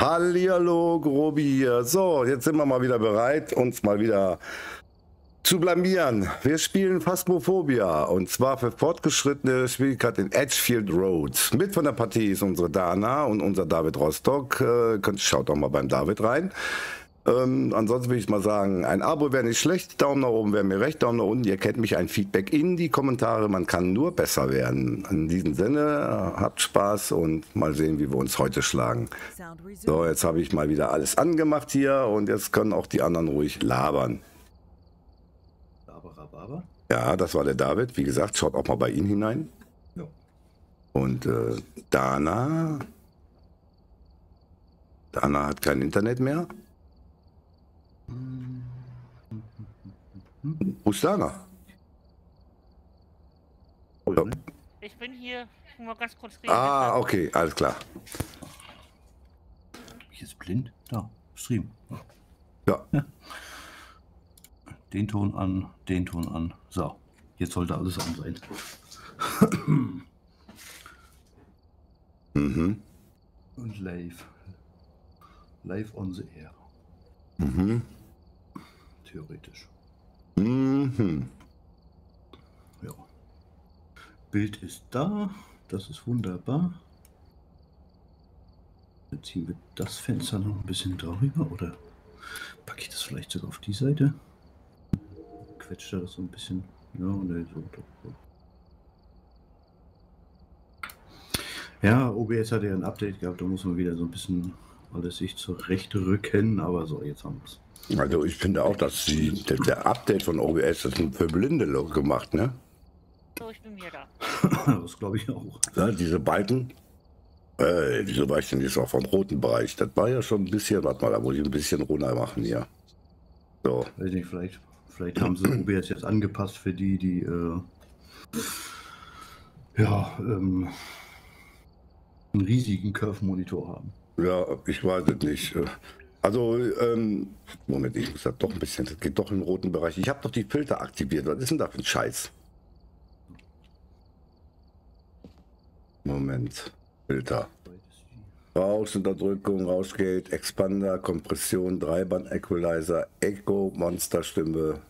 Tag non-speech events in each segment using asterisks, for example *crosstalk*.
Hallihallo, Grobi hier. So, jetzt sind wir mal wieder bereit, uns mal wieder zu blamieren. Wir spielen Phasmophobia und zwar für fortgeschrittene Schwierigkeit in Edgefield Road. Mit von der Partie ist unsere Dana und unser David Rostock. Äh, könnt, schaut doch mal beim David rein. Ähm, ansonsten würde ich mal sagen, ein Abo wäre nicht schlecht, Daumen nach oben wäre mir recht, Daumen nach unten. Ihr kennt mich, ein Feedback in die Kommentare. Man kann nur besser werden. In diesem Sinne, habt Spaß und mal sehen, wie wir uns heute schlagen. So, jetzt habe ich mal wieder alles angemacht hier und jetzt können auch die anderen ruhig labern. Ja, das war der David. Wie gesagt, schaut auch mal bei ihm hinein. Ja. Und äh, Dana. Dana hat kein Internet mehr. Wo ist Dana? Ja. Ich bin hier. Mal ganz kurz reden. Ah, okay, alles klar. Ich ist blind. Da, Stream. Ja. ja. Den Ton an, den Ton an. So, jetzt sollte alles an sein. mhm. Und live. Live on the air. Mhm. Theoretisch. Mhm. Ja. Bild ist da. Das ist wunderbar. Jetzt ziehen wir das Fenster noch ein bisschen darüber oder packe ich das vielleicht sogar auf die Seite? quetscht das so ein bisschen. Ja, ne, so, so. Ja, OBS hat ja ein Update gehabt, da muss man wieder so ein bisschen alles sich zurechtrücken, aber so, jetzt haben wir es. Also ich finde auch, dass die, der, der, Update von OBS das für Blinde gemacht, ne? So, ich bin wieder da. *laughs* das glaube ich auch. Ja, diese Balken. Äh, wieso war ich denn jetzt auch vom roten Bereich? Das war ja schon ein bisschen, warte mal, da muss ich ein bisschen runter machen hier. So. Weiß nicht, vielleicht Vielleicht haben sie OBS jetzt angepasst für die, die äh, ja, ähm, einen riesigen Curve-Monitor haben. Ja, ich weiß es nicht. Also, ähm, Moment, ich muss da doch ein bisschen, das geht doch im roten Bereich. Ich habe doch die Filter aktiviert. Was ist denn da für ein Scheiß? Moment, Filter. Rauschunterdrückung, Rauschgate, Expander, Kompression, Dreiband, Equalizer, Echo, Monsterstimme,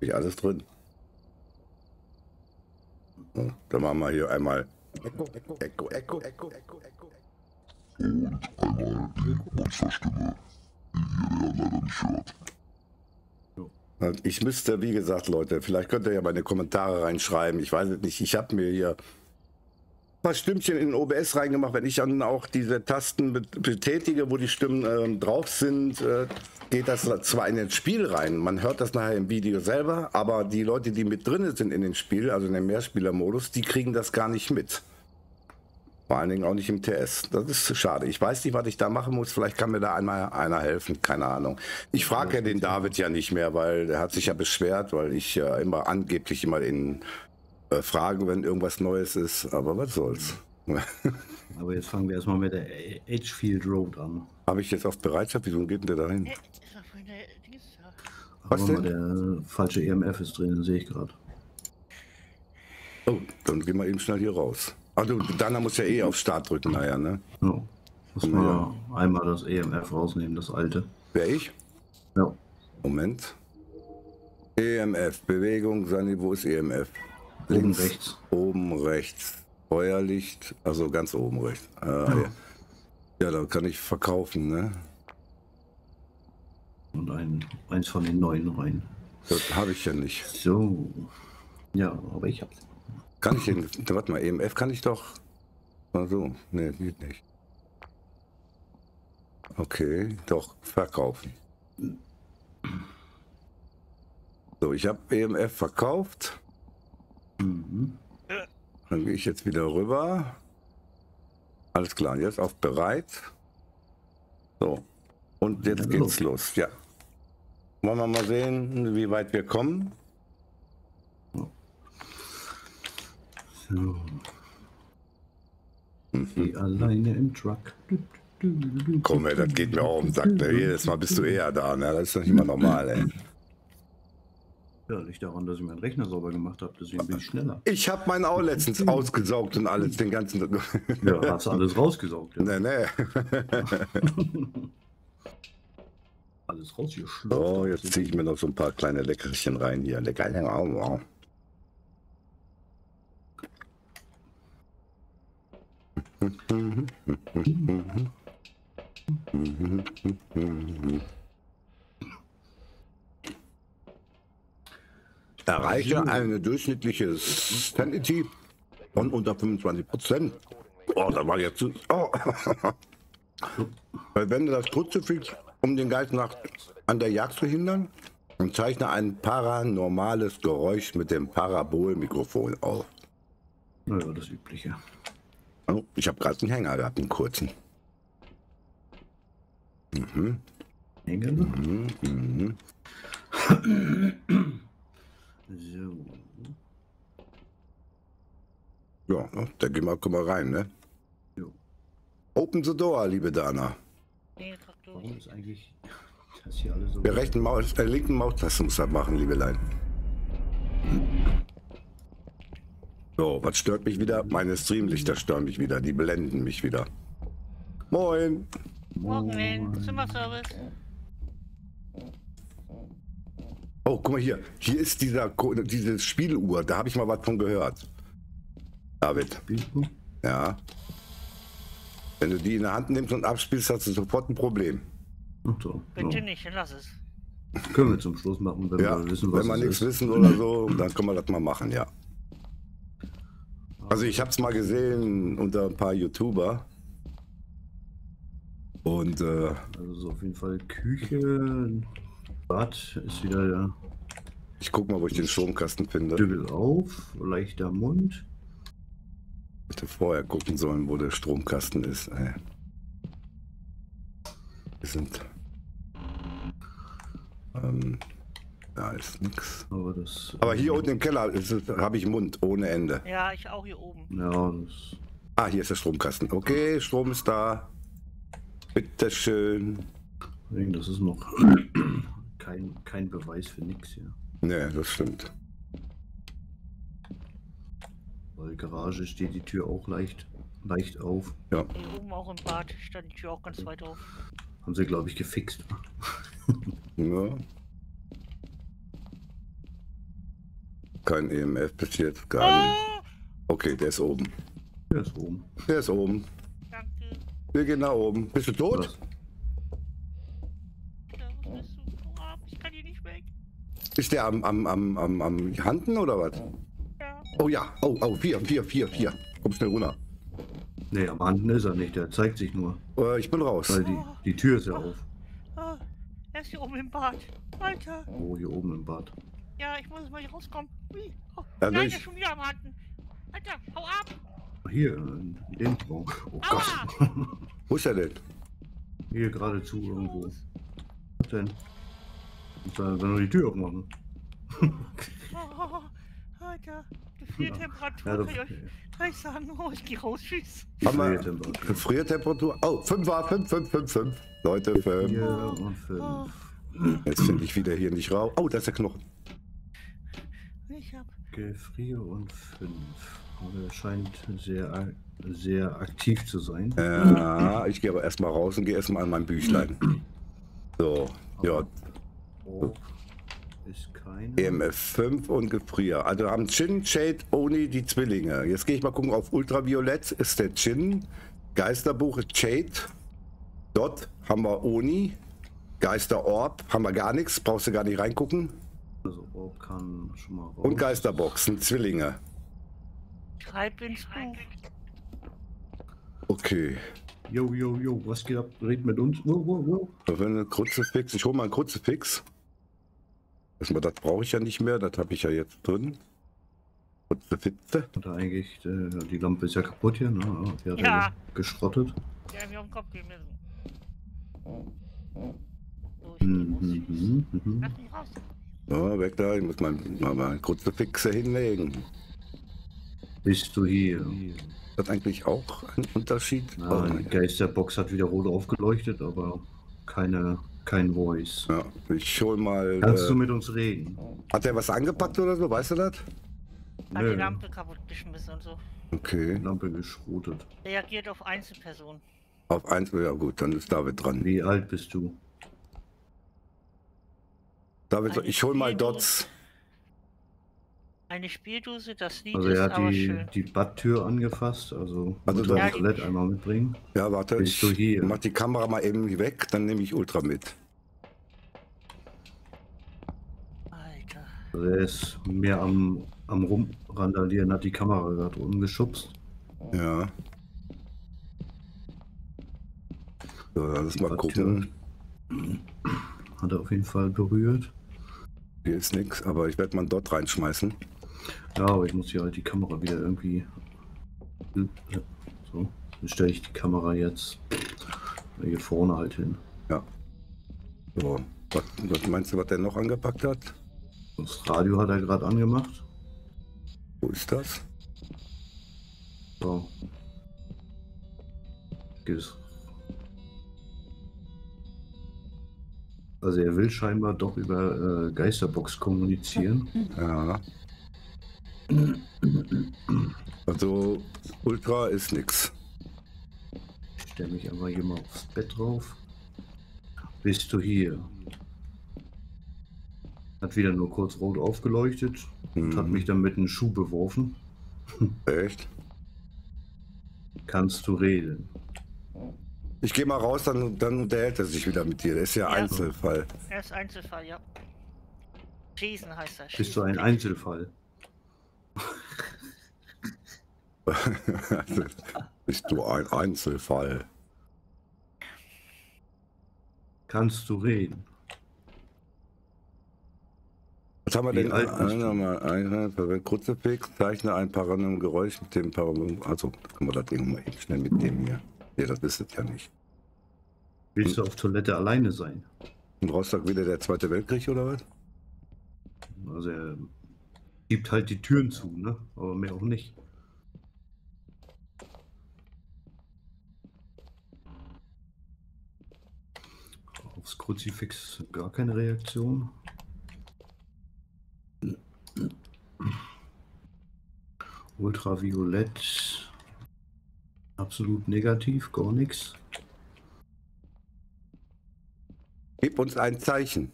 ich alles drin. So, dann machen wir hier einmal Echo, Echo, Echo, Echo, Echo. Und einmal die Monsterstimme, die ihr leider nicht hört. Ich müsste, wie gesagt, Leute, vielleicht könnt ihr ja meine Kommentare reinschreiben. Ich weiß es nicht. Ich habe mir hier ein paar Stimmchen in OBS reingemacht. Wenn ich dann auch diese Tasten betätige, wo die Stimmen äh, drauf sind, äh, geht das zwar in das Spiel rein, man hört das nachher im Video selber, aber die Leute, die mit drin sind in dem Spiel, also in dem Mehrspielermodus, die kriegen das gar nicht mit. Vor allen Dingen auch nicht im TS. Das ist schade. Ich weiß nicht, was ich da machen muss. Vielleicht kann mir da einmal einer helfen. Keine Ahnung. Ich frage ja den David ja nicht mehr, weil er hat sich ja beschwert, weil ich ja immer angeblich immer in äh, Fragen, wenn irgendwas Neues ist. Aber was soll's. *laughs* Aber jetzt fangen wir erstmal mit der Edgefield Road an. Habe ich jetzt auf Bereitschaft? Wieso geht denn der da hin? Äh, Was denn? Der falsche EMF ist drin, sehe ich gerade. Oh, dann gehen wir eben schnell hier raus. Also, Dana muss ja eh auf Start drücken, naja, ne? Ja. Muss man ja. einmal das EMF rausnehmen, das alte. Wer ich? Ja. Moment. EMF, Bewegung, Sani, wo ist EMF? Oben Links, rechts. Oben rechts. Feuerlicht, also ganz oben rechts. Äh, ja. Ja, da kann ich verkaufen, ne? Und ein, eins von den neuen rein. Das habe ich ja nicht. So. Ja, aber ich hab's. Kann ich den, warte mal, EMF kann ich doch. Also, ne, geht nicht. Okay, doch, verkaufen. So, ich habe EMF verkauft. Mhm. Dann gehe ich jetzt wieder rüber. Alles klar, jetzt auf bereit. So. Und jetzt geht's los. Ja. Wollen wir mal sehen, wie weit wir kommen? Mhm. alleine im Truck. Komm, ey, das geht mir auch um den Sack. Ne? Jedes Mal bist du eher da. Ne? Das ist doch nicht immer normal, ey. Ja, liegt daran, dass ich meinen Rechner sauber gemacht habe, deswegen bin ich schneller. Ich habe meinen auch letztens ausgesaugt und alles, den ganzen. Ja, hast du alles rausgesaugt. Ja. nee, nee. Alles rausgeschlürft. So, jetzt ziehe ich mir noch so ein paar kleine Leckerchen rein hier. Lecker. Wow. Erreiche eine durchschnittliche Sanity von unter 25 Prozent. Oh, da war jetzt. Oh. *laughs* Verwende das Kruzifix, um den Geist nach, an der Jagd zu hindern und zeichne ein paranormales Geräusch mit dem Parabolmikrofon auf. Naja, das Übliche. Oh, ich habe gerade einen Hänger gehabt, einen kurzen. Mhm, Hänger? mhm, mhm. So. Ja, da gehen wir, komm mal rein, ne? Jo. Open the door, liebe Dana. Warum ist eigentlich das hier alles so. Der rechten Maus, der linken Maustaste muss das machen, liebe Lein. So, was stört mich wieder? Meine Streamlichter stören mich wieder, die blenden mich wieder. Moin! Morgen, Len. Zimmerservice. Oh, guck mal hier. Hier ist dieser, diese Spieluhr, da habe ich mal was von gehört. David, ja. Wenn du die in der Hand nimmst und abspielst, hast du sofort ein Problem. So. Bitte Ja. nicht, lass es. Können wir zum Schluss machen, wenn Ja, wir wissen, was wenn wir nichts ist. wissen oder so, dann können wir das mal machen, ja. Also ich habe es mal gesehen unter ein paar YouTuber. Und äh, Also so auf jeden Fall Küche, Bad ist wieder der ich guck mal, wo ich den Stromkasten finde. Dübel auf, leichter Mund. Hätte vorher gucken sollen, wo der Stromkasten ist. Ey. Wir sind. Ähm, da ist nix. Aber das. Aber hier unten im Keller habe ich Mund ohne Ende. Ja, ich auch hier oben. Ja, das. Ah, hier ist der Stromkasten. Okay, Strom ist da. Bitteschön. Das ist noch kein, kein Beweis für nichts hier. Ne, das stimmt. Weil Garage steht die Tür auch leicht, leicht auf. Ja. Hier oben auch im Bad stand die Tür auch ganz weit auf. Haben sie, glaube ich, gefixt. ja. Kein EMF bis jetzt, gar nicht. Oh, Okay, der ist oben. Der ist oben. Der ist oben. danke. Wir gehen nach oben. Bist du tot? Was? Oh, ich kann hier nicht weg. Ist der am, am, am, am, am Handen oder was? Ja. Oh ja. Oh, oh, vier, vier, vier, vier. Komm schnell runter. Nee, am Handen ist er nicht, der zeigt sich nur. Äh, ich bin raus. Weil die, die Tür ist ja auf. Oh, er ist hier oben im Bad. Alter. Oh, hier oben im Bad. Ja, ich muss mal hier rauskommen. Ui. Oh, Ja, nein, der ist schon wieder am Handen. Alter, hau ab. Hier, in dem Raum. Oh Aua. Gott. *laughs* Wo ist er denn? Hier geradezu irgendwo. Was denn? Und dann, wenn wir die Tür aufmachen. Oh, Alter. Gefriertemperatur Ja, kann das, ich euch gleich sagen. Oh, ich geh raus. Tschüss. Gefriertemperatur. Gefriertemperatur? Oh, 5 war 5, 5, 5, 5. Leute, 5. Vier und fünf. Jetzt finde ich wieder hier nicht raus. Oh, da ist der Knochen. Gefrier und fünf. Aber er scheint sehr, sehr aktiv zu sein. Ja, ich gehe aber erstmal raus und gehe erstmal an mein Büchlein. So, ja, Oh, ist keine. EMF 5 und Gefrier. Also haben Chin, Shade, Oni die Zwillinge. Jetzt gehe ich mal gucken auf Ultraviolett. Ist der Chin. Geisterbuch ist Shade. Dot haben wir Oni. Geisterorb haben wir gar nichts. Brauchst du gar nicht reingucken. Also Orb kann schon mal raus. Und Geisterboxen, Zwillinge. Schreib ins Buch. Okay. Yo, yo, yo, was geht ab? Red mit uns. Wow, wow. Da wäre ein Kruzifix. Ich hole mal ein Kruzifix. Erstmal, das brauche ich ja nicht mehr. Das habe ich ja jetzt drin. Kruzifixe. Oder eigentlich, äh, die Lampe ist ja kaputt hier, ne? Die hat Ja. ja geschrottet. Mir auf den Kopf gemessen. So, ich Mhm. Tschüss. mhm, mhm. Lass mich raus. So, weg da. Ich muss mal, mal, mal Kruzifixe hinlegen. Bist du hier? Hat eigentlich auch einen Unterschied? Na, Oh, die nein. Geisterbox hat wieder rot aufgeleuchtet, aber keine, kein Voice. Ja, ich hol mal. Kannst du Äh, mit uns reden? hat er was angepackt oder so? Weißt du das? Hat Nö. die Lampe kaputt geschmissen und so. Okay. Lampe geschrotet. Reagiert auf Einzelpersonen. Auf eins, ja gut, dann ist David dran. Wie alt bist du? David, Eine ich hol mal. Dots. Eine Spieldose, das Lied Also ist er hat aber die, schön. die Badtür angefasst, also, Also das Toilette einmal mitbringen. Ja, warte, Bist ich du hier? mach die Kamera mal eben weg, dann nehme ich Ultra mit. Alter. Also er ist mehr am, am Rumrandalieren, hat die Kamera gerade umgeschubst. Ja. So, lass Die mal gucken. Hat er auf jeden Fall berührt. Hier ist nichts, aber ich werde mal dort reinschmeißen. Ja, aber ich muss hier halt die Kamera wieder irgendwie. So, dann stelle ich die Kamera jetzt hier vorne halt hin. So. Was, was meinst du, was der noch angepackt hat? Das Radio hat er gerade angemacht. Wo ist das? So. Geht's. Also er will scheinbar doch über äh, Geisterbox kommunizieren. Ja. Also Ultra ist nix. Ich stelle mich einfach hier mal aufs Bett drauf. Bist du hier? Hat wieder nur kurz rot aufgeleuchtet und hat Hm, mich dann mit einem Schuh beworfen. echt? Kannst du reden? Ich gehe mal raus, dann, dann unterhält er sich wieder mit dir. Das ist ja, Ja. Einzelfall. Er ist Einzelfall, ja. Schießen heißt das. Bist du ein Einzelfall? *laughs* Bist du ein Einzelfall? Kannst du reden? Was haben wir Wie denn? Einmal verwende Kruzifix, zeichne ein paranorm Geräusch mit dem paranorm. Also, können wir das Ding mal eben schnell mit dem hier. Ja, das ihr ja nicht. Willst du auf Toilette alleine sein? In Rostock wieder der Zweite Weltkrieg oder was? Also er gibt halt die Türen zu, ne? Aber mehr auch nicht. Aufs Kruzifix gar keine Reaktion. Ultraviolett. Absolut negativ, gar nichts. Gib uns ein Zeichen.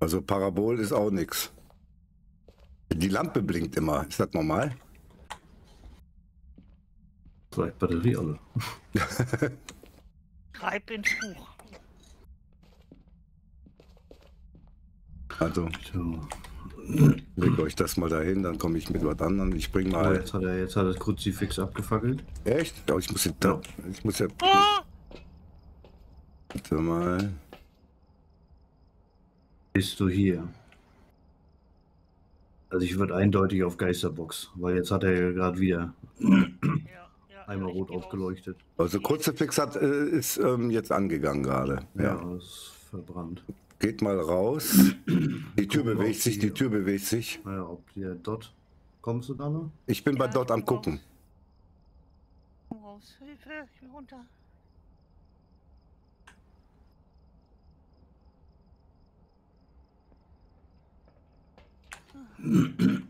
Also Parabol ist auch nix. Die Lampe blinkt immer. Ist das normal? Vielleicht Batterie alle. *laughs* Schreib ins Buch. Also, So. Legt euch das mal dahin, dann komme ich mit was anderem. Ich bring Oh, mal. jetzt hat er jetzt hat er das Kruzifix abgefackelt. Echt? Ja, ich muss jetzt. Ich muss ja. Oh! Warte mal. Bist du hier? Also ich würde eindeutig auf Geisterbox, weil jetzt hat er ja gerade wieder Ja, ja, einmal rot aufgeleuchtet. Also Kruzifix hat, äh, ist ähm, jetzt angegangen gerade. Ja, Ja. das ist verbrannt. Geht mal raus. *clears throat* Die Tür Gucken, bewegt sich, die- die Tür bewegt sich. Naja, ob der dort. Kommst du da noch? Ich bin bei Ja, dort am gucken. Komm raus. Hilfe, ich bin runter. Ja.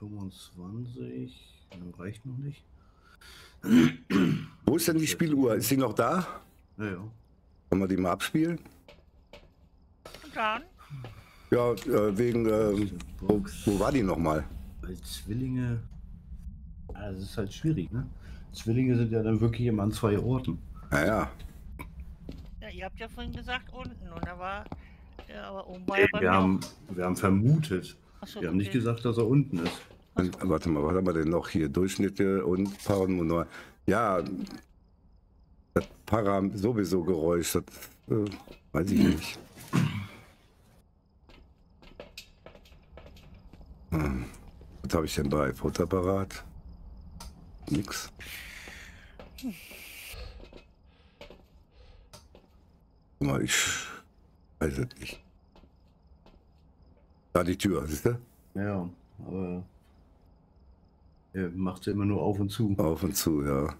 25. Ja, reicht noch nicht. Wo ist denn die Spieluhr? Ist sie noch da? Naja. Kann man die mal abspielen? Und dann? Ja, äh, wegen, ähm, wo, wo war die nochmal? Weil Zwillinge. Ah, das ist halt schwierig, ne? Zwillinge sind ja dann wirklich immer an zwei Orten. Naja, Ja, ihr habt ja vorhin gesagt unten und da war. Ja, aber oben war ja bei Wir haben, wir haben vermutet. Achso, Wir haben nicht okay. gesagt, dass er unten ist. und, warte mal, was haben wir denn noch hier? Durchschnitte und Paranormal. Ja, das Para sowieso Geräusch, das äh, weiß ich nicht. Hm. Was habe ich denn bei Fotoapparat? Nix. Guck mal, ich weiß es nicht. Da die Tür, siehst du? Ja, aber er macht sie immer nur auf und zu. Auf und zu, ja.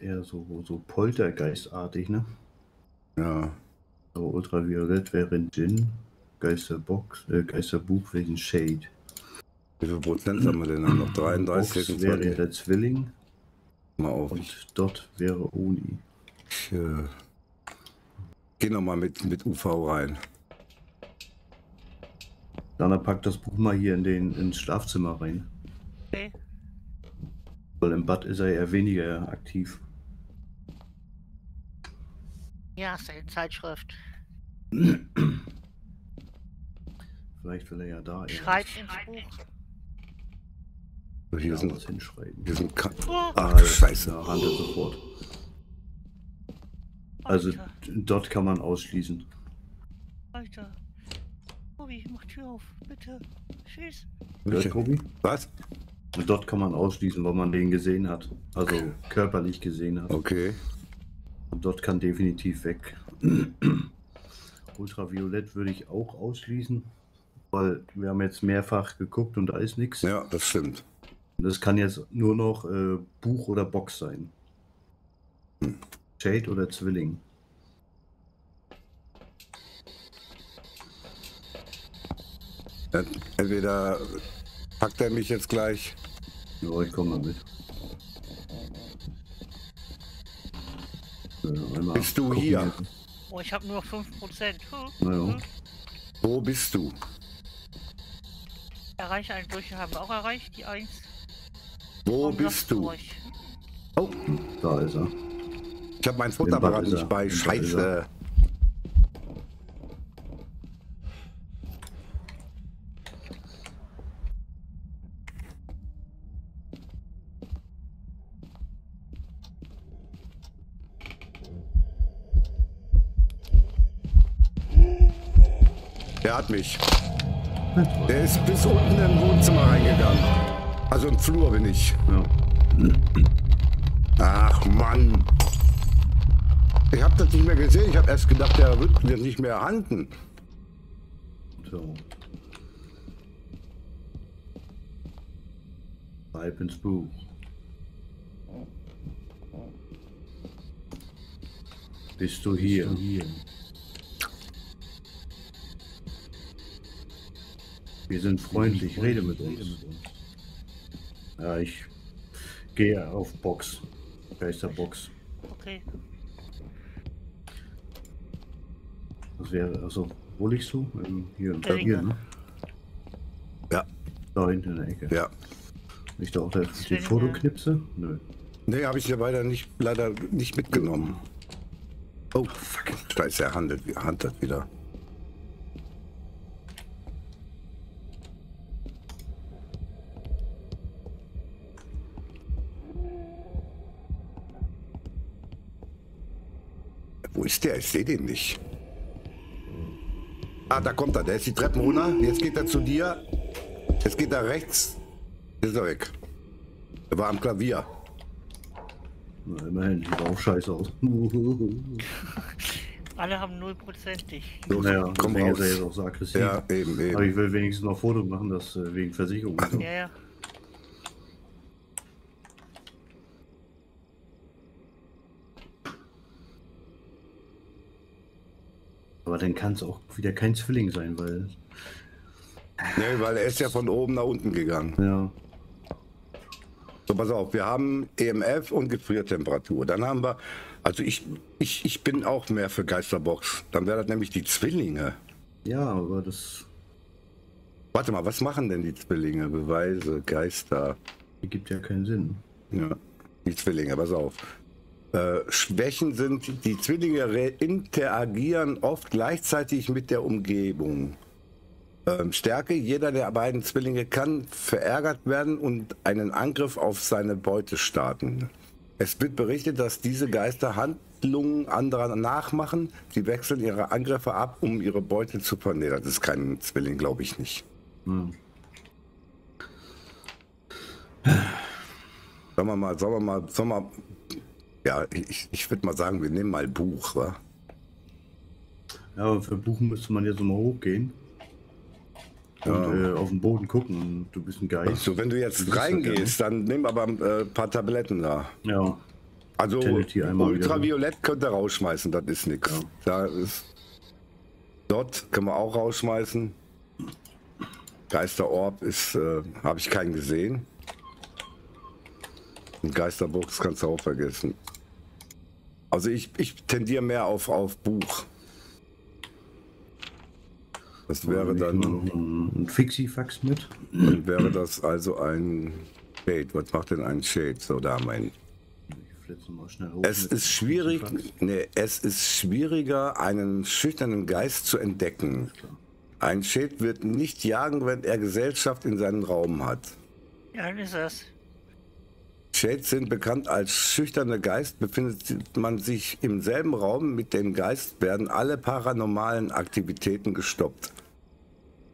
Eher so, so Poltergeistartig, ne? Ja. So Ultraviolett wäre ein Gin, Geisterbox, äh, Geisterbuch wäre ein Shade. Wie viel Prozent haben wir denn dann noch? 33, Box wäre 26? der Zwilling Mal auf. und dort wäre Oni. Ich äh, geh nochmal mit, mit UV rein. Dana packt das Buch mal hier in den, ins Schlafzimmer rein. Okay. Weil im Bad ist er eher weniger aktiv. Ja, Zeitschrift. Vielleicht will er ja da Schreibt ins Buch. Hier, was, ja, was sind, hinschreiben. hier sind. Ka Oh, du Scheiße. Handelt sofort. Also Alter, dort kann man ausschließen. Alter. Tobi, mach Tür auf, bitte. Tschüss. Hört Tobi? Was? Und dort kann man ausschließen, weil man den gesehen hat. Also körperlich gesehen hat. Okay. Und dort kann definitiv weg. *clears throat* Ultraviolett würde ich auch ausschließen, weil wir haben jetzt mehrfach geguckt und da ist nichts. Ja, das stimmt. Das kann jetzt nur noch äh, Buch oder Box sein. Shade oder Zwilling. Ja, Entweder packt er mich jetzt gleich. Ja, ich komme mal mit. Einmal Bist du hier? helfen. Oh, ich habe nur 5%. Huh, Na ja. Wo bist du? Erreiche einen Durchschnitt haben wir auch erreicht, die 1. Wo bist du? Oh, Da ist er. ich habe mein Futterapparat er. nicht bei. Scheiße. Mich. Der ist bis unten im Wohnzimmer reingegangen. Also im Flur bin ich. Ja. Ach Mann. Ich habe das nicht mehr gesehen. Ich habe erst gedacht, der wird mir nicht mehr handen. So. Schreib ins Buch. Bist du hier? Wir sind freundlich, rede mit uns. Ja, ich gehe auf Box. Geisterbox. Okay. Das wäre, also, wo liegst du? Ähm, Hier, Da hier, ne? Ja, Da hinten in der Ecke. ja. Nicht da auch der, die. Fotoknipse? Nö. Nee, habe ich ja weiter nicht, leider nicht mitgenommen. Oh, fuck. Scheiße, er handelt, er handelt wieder. Wo ist der? Ich sehe den nicht. Ah, da kommt er. Der ist die Treppen runter. Jetzt geht er zu dir. Jetzt geht er rechts. Jetzt ist er weg. Er war am Klavier. Na, immerhin, sieht auch scheiße aus. *laughs* Alle haben 0%ig. So, naja, komm deswegen ist er raus. jetzt auch so aggressiv. Ja, eben, Aber eben. ich will wenigstens noch Foto machen, das äh, wegen Versicherung. Ja, ja. Aber dann kann es auch wieder kein Zwilling sein, weil. Nee, weil er ist ja von oben nach unten gegangen. Ja. So, pass auf, wir haben EMF und Gefriertemperatur. Dann haben wir, also ich, ich, ich bin auch mehr für Geisterbox. Dann wäre das nämlich die Zwillinge. Ja, aber das Warte mal, was machen denn die Zwillinge? Beweise, Geister. ergibt ja keinen Sinn. Ja, die Zwillinge, pass auf. Äh, Schwächen sind, die Zwillinge re- interagieren oft gleichzeitig mit der Umgebung. Ähm, Stärke, jeder der beiden Zwillinge kann verärgert werden und einen Angriff auf seine Beute starten. Es wird berichtet, dass diese Geister Handlungen anderer nachmachen. Sie wechseln ihre Angriffe ab, um ihre Beute zu vernichten. Das ist kein Zwilling, glaube ich nicht. Ja. Sagen wir mal, sagen wir mal, sagen wir mal ja, ich, ich würde mal sagen, wir nehmen mal Buch, wa? ja, aber für Buchen müsste man jetzt mal hochgehen. Und Ja. äh, auf den Boden gucken du bist ein Geist. So, wenn du Du jetzt ja reingehst, dann nimm aber äh, ein paar Tabletten da. Ja. Also einmal wieder. Ultraviolett könnt ihr rausschmeißen, das ist nichts. Ja. Da ist Dot können wir auch rausschmeißen. Geisterorb ist, äh, habe ich keinen gesehen. Und Geisterbox kannst du auch vergessen. Also ich, ich tendiere mehr auf, auf Buch. Das wäre dann, noch ein, Fixifax mit. dann wäre das also ein Shade. Was macht denn ein Shade? So, da mein. Ich flitze mal schnell hoch. Es ist schwierig, nee, es ist schwieriger, einen schüchternen Geist zu entdecken. Ein Schild wird nicht jagen, wenn er Gesellschaft in seinem Raum hat. Ja, dann ist das. Shades sind bekannt als schüchterne Geist. Befindet man sich im selben Raum mit dem Geist, werden alle paranormalen Aktivitäten gestoppt.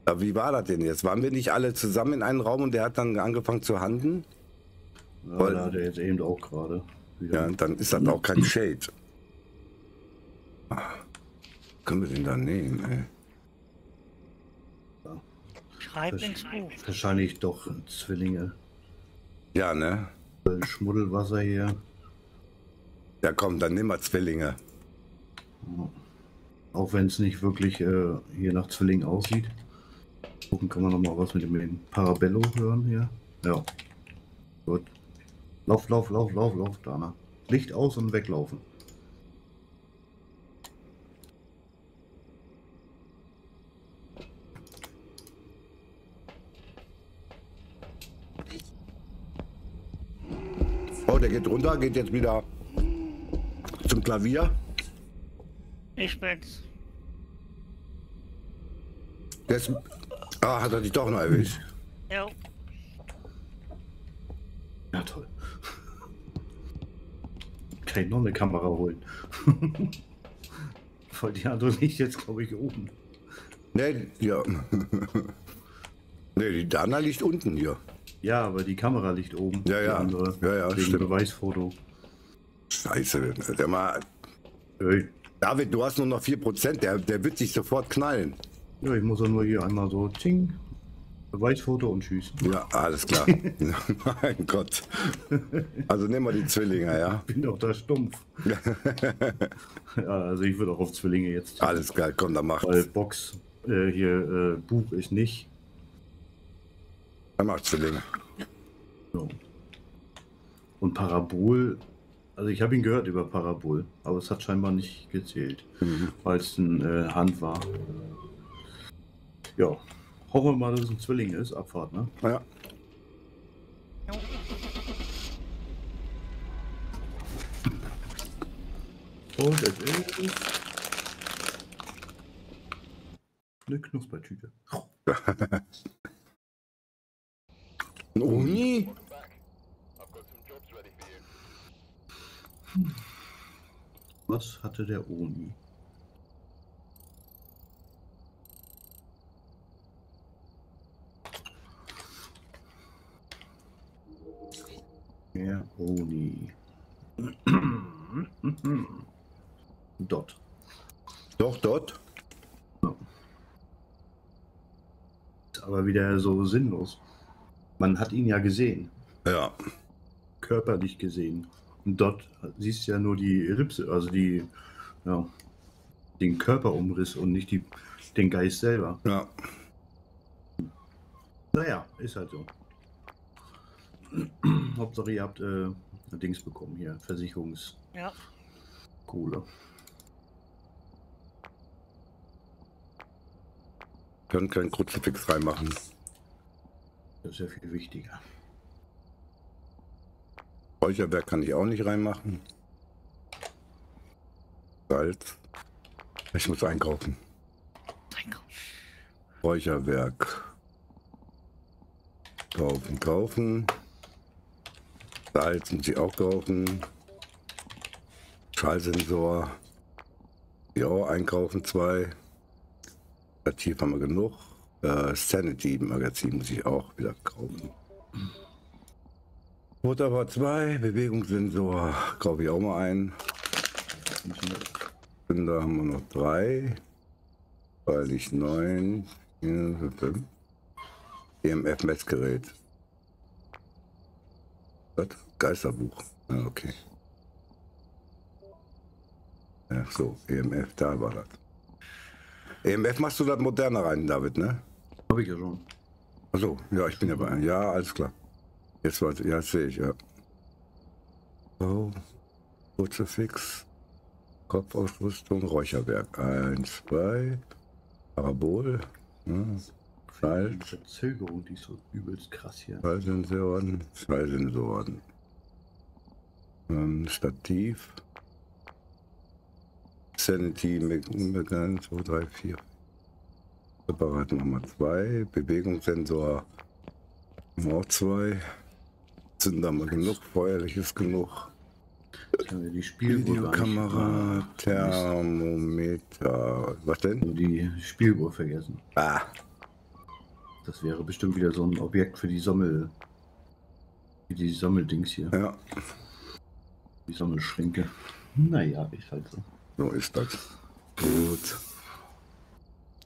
Aber wie war das denn jetzt? Waren wir nicht alle zusammen in einem Raum und der hat dann angefangen zu handeln? Ja, da hat er jetzt eben auch gerade. Ja, dann ist das auch kein Shade. Ah, können wir den da nehmen, ey? Schreib ins Buch. Wahrscheinlich doch Zwillinge. Ja, ne? Schmuddelwasser hier. Ja, komm, dann nehmen wir Zwillinge. Auch wenn es nicht wirklich äh, hier nach Zwilling aussieht. Gucken kann man noch mal was mit dem Parabello hören hier. Ja. Gut. Lauf, lauf, lauf, lauf, lauf, Dana. Licht aus und weglaufen. Oh, der geht runter, geht jetzt wieder zum Klavier. Ich bin's. Ist, ah, hat er dich doch noch erwischt. Jo. Ja, toll. Kann ich noch eine Kamera holen? *laughs* Weil die andere liegt jetzt, glaube ich, oben. Ne, ja. *laughs* ne, die Dana liegt unten hier. Ja, aber die Kamera liegt oben. Ja, ja. andere. Ja, ja, Wegen stimmt. Beweisfoto. Scheiße. Der mal, Ey. David, du hast nur noch 4%, der, der wird sich sofort knallen. Ja, ich muss ja nur hier einmal so ting. Beweisfoto und tschüss. Ja, alles klar. *laughs* *laughs* mein Gott. Also nehmen wir die Zwillinge, ja. Bin doch da stumpf. *laughs* ja, also ich würde auch auf Zwillinge jetzt. Alles klar, komm, dann macht. Weil Box äh, hier äh, Buch ist nicht. Macht Zwillinge. So. Und Parabol, also ich habe ihn gehört über Parabol, aber es hat scheinbar nicht gezählt, Mhm. weil es ein äh, Hand war. Ja, hoffen wir mal, dass es ein Zwilling ist. Abfahrt, ne? Ja. Und es ist eine Knuspertüte. *laughs* Ein Uni? Was hatte der Oni? Der Oni. *clears throat* Dot. Doch, dort. Ist aber wieder so sinnlos. Man hat ihn ja gesehen, Ja. körperlich gesehen. Und dort siehst du ja nur die Ellipse, also die, ja, den Körperumriss und nicht die, den Geist selber. Ja. Naja, ist halt so. *clears throat* Hauptsache ihr habt äh, Dings bekommen hier, Versicherungskohle. Ja. Können kein Kruzifix reinmachen. Das ist ja viel wichtiger. Räucherwerk kann ich auch nicht reinmachen. Salz. Ich muss einkaufen. Einkauf. Räucherwerk. Kaufen, kaufen. Salz muss ich auch kaufen. Schallsensor. Ja, einkaufen zwei. Stativ haben wir genug. Äh, Sanity Magazin muss ich auch wieder kaufen. Motorrad 2, Bewegungssensor kaufe ich auch mal ein. Da haben wir noch drei. Weil ich neun. EMF-Messgerät. Was? Geisterbuch. Ja, okay. Ach so, EMF, da war das. EMF machst du das moderner rein, David, ne? Habe ich ja schon. Achso, ja, ich bin ja bei. Ja, alles klar. Jetzt weiß ja, sehe ich, ja. So, Kruzifix, Kopfausrüstung, Räucherwerk. Eins, zwei, Parabol, hm, Die Salz, Verzögerung, die ist so übelst krass hier. zwei Sensoren, zwei Sensoren. Ähm, Stativ. Sanity, Megan, 2, 3, 4. Separat Nummer 2. Bewegungssensor Nummer 2. Sind da mal genug, feuerlich ist genug. Jetzt haben wir die Videokamera, Thermometer. Was denn? Die Spielbuhr vergessen. Ah, Das wäre bestimmt wieder so ein Objekt für die Sammel. Wie die Sammeldings hier. ja, Die Sammelschränke. Naja, ist halt so. so ist das. Gut.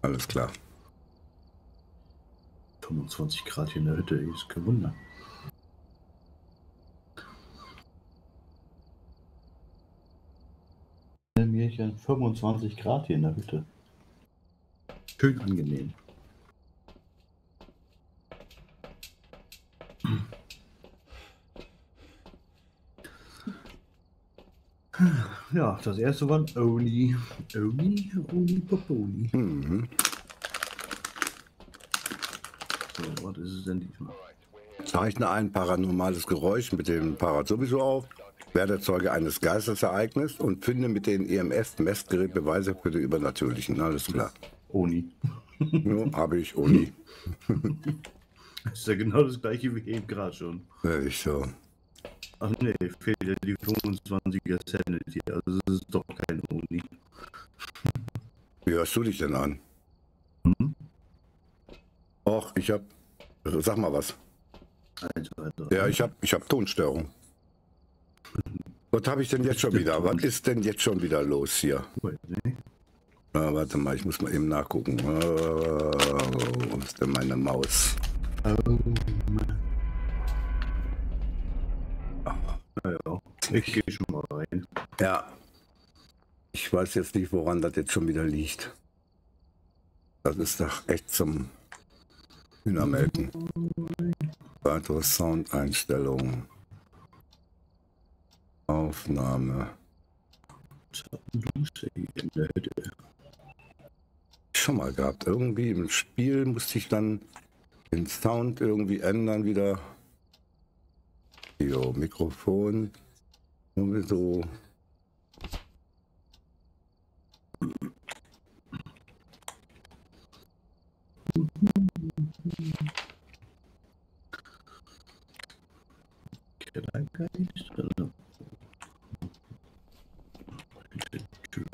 Alles klar. 25 Grad hier in der Hütte, ist kein Wunder. Märchen 25 Grad hier in der Hütte. Schön angenehm. Ja, das erste war Oni. Oni, Oni Poponi. Mhm. Was ist es denn diesmal? Zeichne ein paranormales Geräusch mit dem Parat sowieso auf. Werde Zeuge eines Geistesereignisses und finde mit dem EMF-Messgerät Beweise für die Übernatürlichen. Alles klar. Oni. Ja, Habe ich, Uni. Das *laughs* ist ja genau das gleiche wie eben gerade schon. Ja, ich so. Ach nee, fehlt ja die 25er Sanity. Also es ist doch kein Oni. Wie hörst du dich denn an? Mhm. Och, ich hab. Sag mal was. Zwei, drei. Ja, ich hab, ich hab Tonstörung. Was habe ich denn jetzt schon wieder? Was ist denn jetzt schon wieder los hier? Ah, warte mal, ich muss mal eben nachgucken. Ah, wo ist denn meine Maus? Oh. Naja, ich gehe schon mal rein. Ja. Ich weiß jetzt nicht, woran das jetzt schon wieder liegt. Das ist doch echt zum Hühnermelken. Weitere Soundeinstellungen. Aufnahme. Schon mal gehabt. Irgendwie im Spiel musste ich dann den Sound irgendwie ändern wieder. Jo, Mikrofon. Irgendwie so. Kellergeist? Also.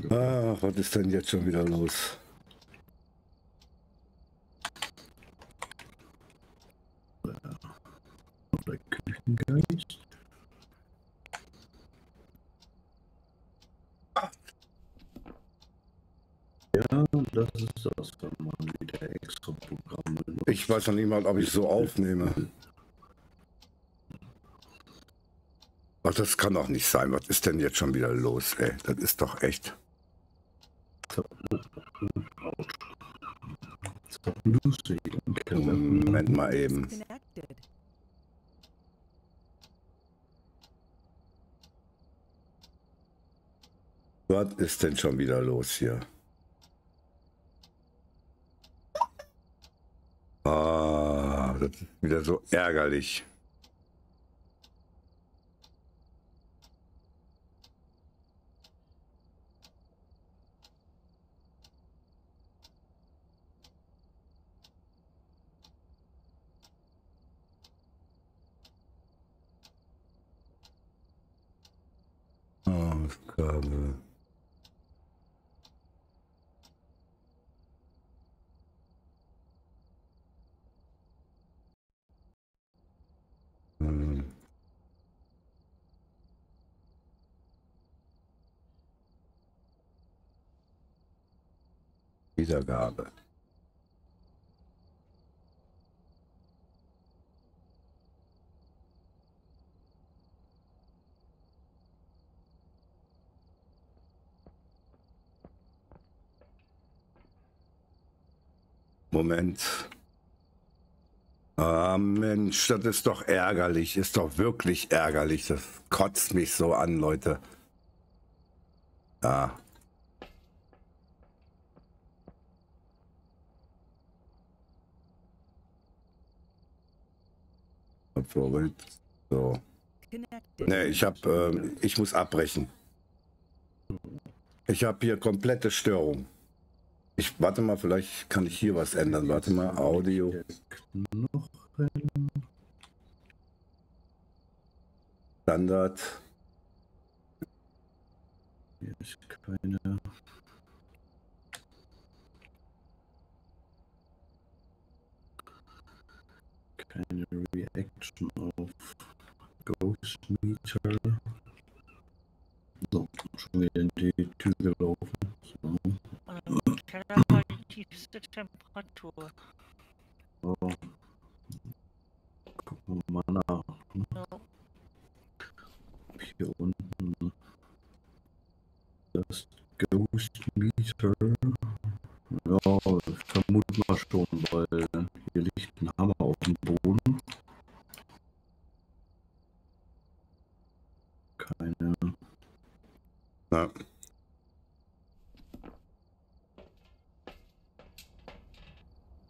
Ach, was ist denn jetzt schon wieder los? Oder Küchengeist? Ja, das ist das, wenn man wieder Programme. Ich weiß noch nicht mal, ob ich so aufnehme. Ach, das kann doch nicht sein. Was ist denn jetzt schon wieder los, ey? Das ist doch echt. Moment mal eben. Was ist denn schon wieder los hier? Ah, das ist wieder so ärgerlich. wiedergabe Moment. Ah, Mensch, das ist doch ärgerlich. Ist doch wirklich ärgerlich. Das kotzt mich so an, Leute. Ja. Vorbild. So. Nee, ich hab, ähm, ich muss abbrechen. Ich habe hier komplette Störung. Ich warte mal, vielleicht kann ich hier was ändern. Warte mal, Audio. Standard. Hier ist keine. Keine Reaction auf Ghost Meter. So, schon wieder in die Tür gelaufen. So, im Keller war die tiefste Temperatur. so. Gucken wir mal nach. ne? Ob Hier unten das Ghost Meter. Ja, ich vermute mal schon, weil hier liegt ein Hammer auf dem Boden. Keine. Ja.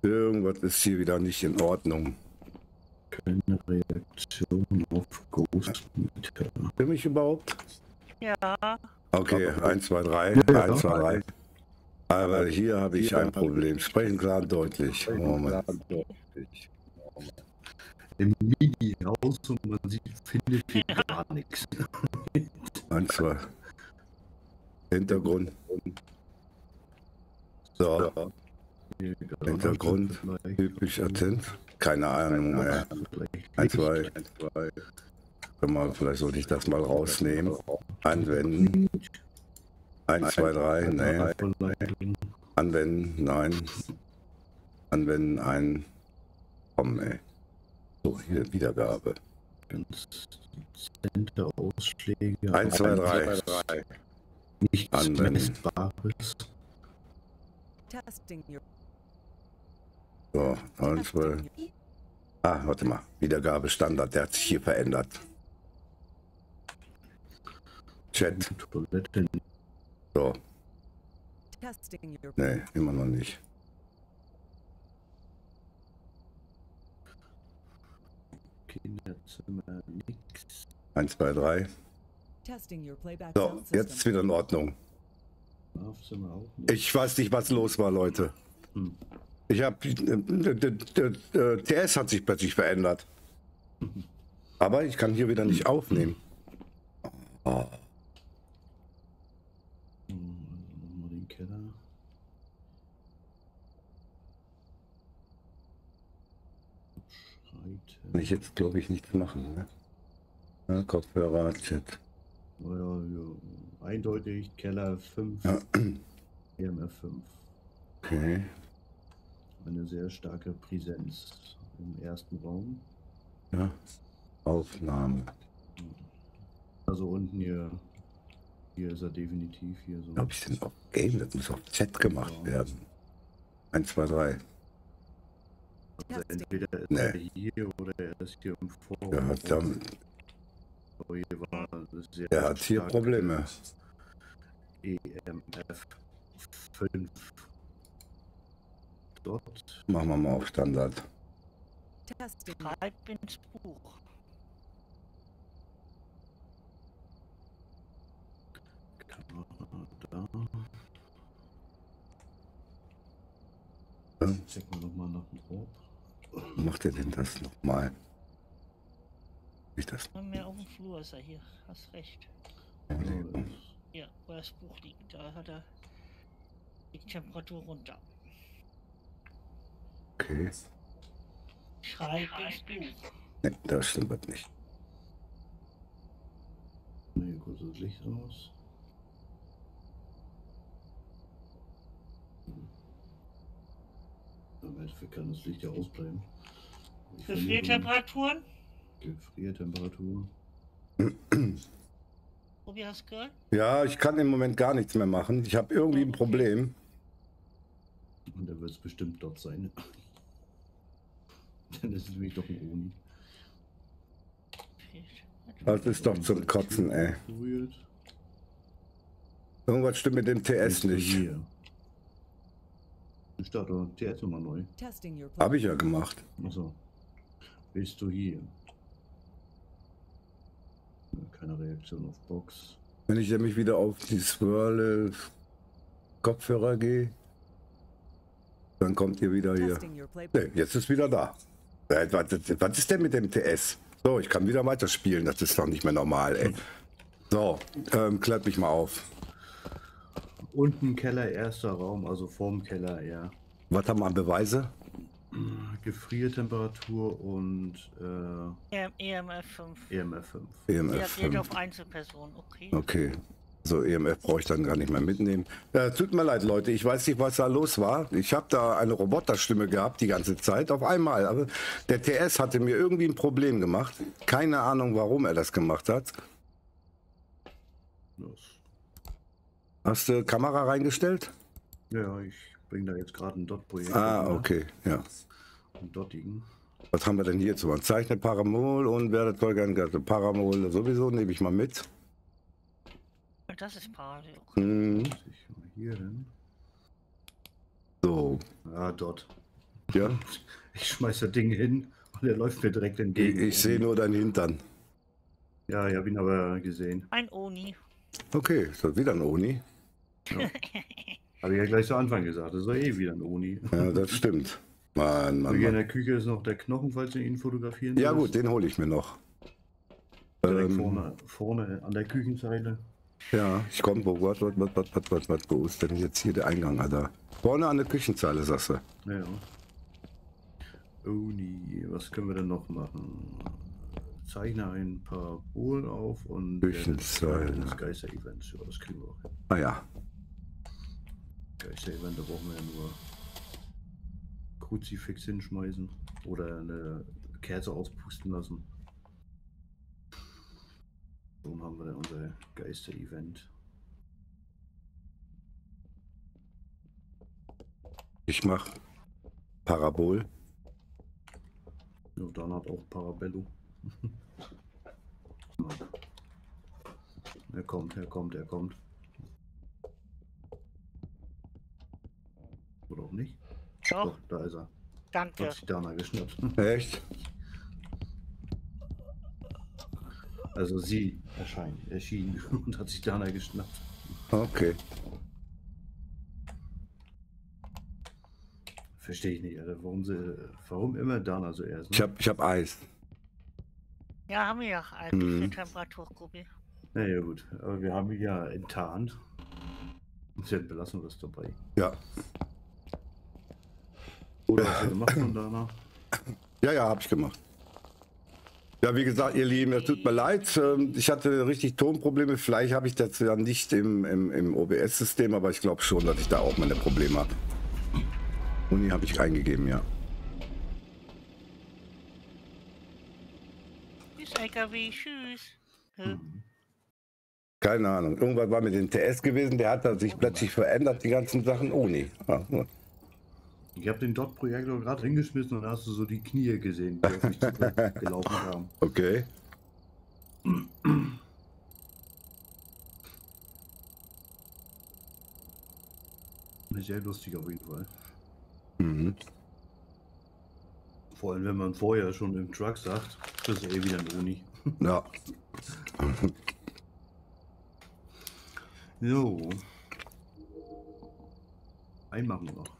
Irgendwas ist hier wieder nicht in Ordnung. Keine Reaktion auf Ghost Meter. Für mich überhaupt? Ja, Okay, 1, 2, 3, Ja, 1, 2, 3. Aber hier habe ich ein Problem. Sprechen klar und deutlich. Moment. Im Mini-Haus und man sieht, findet hier gar nichts. *laughs* 1, 2. Hintergrund. So, Hintergrund. typisch attent. Keine Ahnung mehr. 1, 2. Warte mal, vielleicht sollte ich das mal rausnehmen. Anwenden. 1, 2, 3. Nee. Verleitung. Anwenden. Nein. Anwenden. Ein. Komm, ey. So, hier Wiedergabe. Ganz dezente Ausschläge. 1, 2, aber 3. Nichts Anwenden. Messbares. Testing your. So, 1, 2. testing your- Ah, warte mal. Wiedergabe Standard, der hat sich hier verändert. Chat. So, Testing your. nee, immer noch nicht. Kinderzimmer. Nix. 1, 2, 3. Testing your playback So, jetzt ist wieder in Ordnung. Ich weiß nicht, was los war, Leute. Hm. Ich habe. TS hat sich plötzlich verändert. *laughs* Aber ich kann hier wieder nicht aufnehmen. Oh, Hm, Nochmal den Keller. Kann ich jetzt, glaube ich, nichts machen. Ne? Ja, Kopfhörer, Chat. Naja, ja, eindeutig Keller 5, Ja, EMF 5. okay. Eine sehr starke Präsenz im ersten Raum. Ja. Aufnahme. Also unten hier, hier ist er definitiv hier so. Glaube ich, denn auf Game? Das muss auf Chat gemacht werden. 1, 2, 3. Also entweder ist Nee. er hier oder er ist hier im. Der hat, dann, der hat hier Probleme. EMF 5. Dort Machen wir mal auf Standard. Schreib ins Buch. Kamera da. Ja. Checken wir nochmal nach dem Orb. Macht ihr denn das nochmal? Ich das. Mehr auf dem Flur ist er hier. Hast recht. Hier, wo das Buch liegt, da hat er die Temperatur runter. Okay. Schreib ins Buch. Ne, das stimmt was nicht. Nee, kurzes Licht aus. Aber dafür kann das Licht ja ausbleiben. Gefriertemperaturen? Gefriertemperatur. Tobi, hast du gehört? Ja, ich kann im Moment gar nichts mehr machen. Ich habe irgendwie ein Problem. Und er wird es bestimmt dort sein. *laughs* Dann ist es nämlich doch ein Oni. Das ist doch zum Kotzen, ey. Irgendwas stimmt mit dem TS nicht. hier? Ich starte TS nochmal neu. Habe ich ja gemacht. Achso. Bist du hier? Keine Reaktion auf Box. Wenn ich nämlich wieder auf die Swirl Kopfhörer gehe, dann kommt ihr wieder hier. Nee, jetzt ist wieder da. Äh, Was, was ist denn mit dem TS? So, ich kann wieder weiterspielen. Das ist doch nicht mehr normal, ey. So, ähm, klärt mich mal auf. Unten Keller, erster Raum, also vorm Keller, ja. Was haben wir an Beweise? Gefriertemperatur und äh, EM, EMF 5. EMF 5. EMF Reagiert 5. auf Einzelpersonen, okay. Okay. So, EMF brauche ich dann gar nicht mehr mitnehmen. Äh, tut mir leid, Leute. Ich weiß nicht, was da los war. Ich habe da eine Roboterstimme gehabt die ganze Zeit, auf einmal. Aber der TS hatte mir irgendwie ein Problem gemacht. Keine Ahnung, warum er das gemacht hat. Los. Hast du Kamera reingestellt? Ja, ich bringe da jetzt gerade ein Dot-Projekt. Ah, an, okay. Ja. Ein Dottigen. Was haben wir denn hier zu machen? Zeichne Paramol und werde Zeugangarte. Paramol sowieso nehme ich mal mit. Das ist okay. Hm, Muss ich mal hier hin? so, Ah, Dot. ja. *laughs* Ich schmeiß das Ding hin und er läuft mir direkt Ich, entgegen. ich sehe nur deinen Hintern. Ja, ich habe ihn aber gesehen. Ein Oni. Okay, ist das wieder ein Oni? *laughs* Habe ich ja gleich zu Anfang gesagt. Das doch eh wieder ein Oni. Ja, das stimmt. Mann, Mann, Hier in der Küche ist noch der Knochen, falls du ihn fotografieren Ja willst. gut, den hole ich mir noch. Direkt Ähm, vorne, vorne an der Küchenzeile. Ja, ich komme. Wo, was, was, was, was, was, was, wo ist denn jetzt hier der Eingang, Alter? Vorne an der Küchenzeile, sagst du. Ja. Oni, was können wir denn noch machen? Zeichne ein paar Bohlen auf und Küchenzeile. das Geister-Event. Das kriegen wir auch hin. Ah ja, Geister-Event, da brauchen wir ja nur Kruzifix hinschmeißen oder eine Kerze auspusten lassen. So haben wir dann unser Geister-Event. ich mach Parabol. Ja, dann hat auch Parabello. *laughs* er kommt, er kommt, er kommt. Oder auch nicht? Doch, Doch, da ist er. danke. Hat sich Dana geschnappt. *laughs* Echt? Also sie erscheint, erschien *laughs* und hat sich Dana geschnappt. Okay. Verstehe ich nicht, Alter. Warum sie, warum immer Dana so erst? Ich hab, ich hab Eis. Ja, haben wir ja eigentlich Mhm. Temperaturgruppe. Naja, gut. Aber wir haben ihn ja enttarnt. Und dann belassen wir es dabei. Ja. Oder was wir gemacht von Dana? Ja, ja, hab ich gemacht. Ja, wie gesagt, ihr Lieben, es tut mir leid. ähm, Ich hatte richtig Tonprobleme. Vielleicht habe ich das ja nicht im, im, im OBS-System, aber ich glaube schon, dass ich da auch meine Probleme habe. Uni habe ich eingegeben, ja. Tschüss, LKW, tschüss. Hä? Keine Ahnung. Irgendwas war mit dem TS gewesen, der hat sich plötzlich verändert, die ganzen Sachen. Uni. Ja, Ich habe den Dot-Projektor gerade hingeschmissen und hast du so die Knie gesehen, die auf mich gelaufen *laughs* kamen. okay. Sehr lustig auf jeden Fall. Mhm. Vor allem, wenn man vorher schon im Truck sagt, das ist eh wieder ein Uni. Ja. *laughs* So. Einen machen wir noch.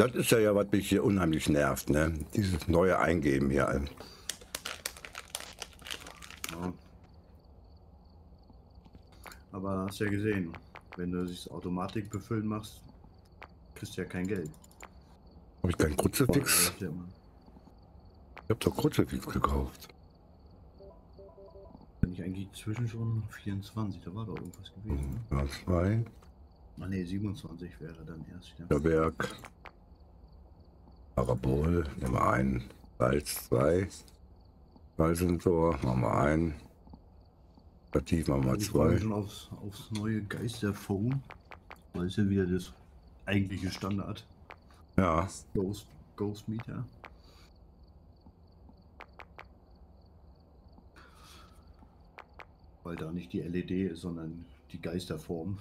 Das ist ja, ja, was mich hier unheimlich nervt, ne? Dieses neue Eingeben hier. Ja. Aber hast ja gesehen, wenn du das Automatik befüllen machst, kriegst du ja kein Geld. Habe ich keinen Kruzifix? Ich habe doch Kruzifix gekauft. Bin ich eigentlich zwischen schon 24, da war doch irgendwas gewesen. Ne? Ja, zwei. Ah ne, 27 wäre dann erst. Der Berg. Parabol, Nummer ein. Salz zwei. Salzsensor, machen wir ein. Stativ machen wir Ich zwei. schon aufs, aufs neue Geisterphone, weil es ja wieder das eigentliche Standard. Ja. Ghost, Ghost Meter. Weil da nicht die LED ist, sondern die Geisterform,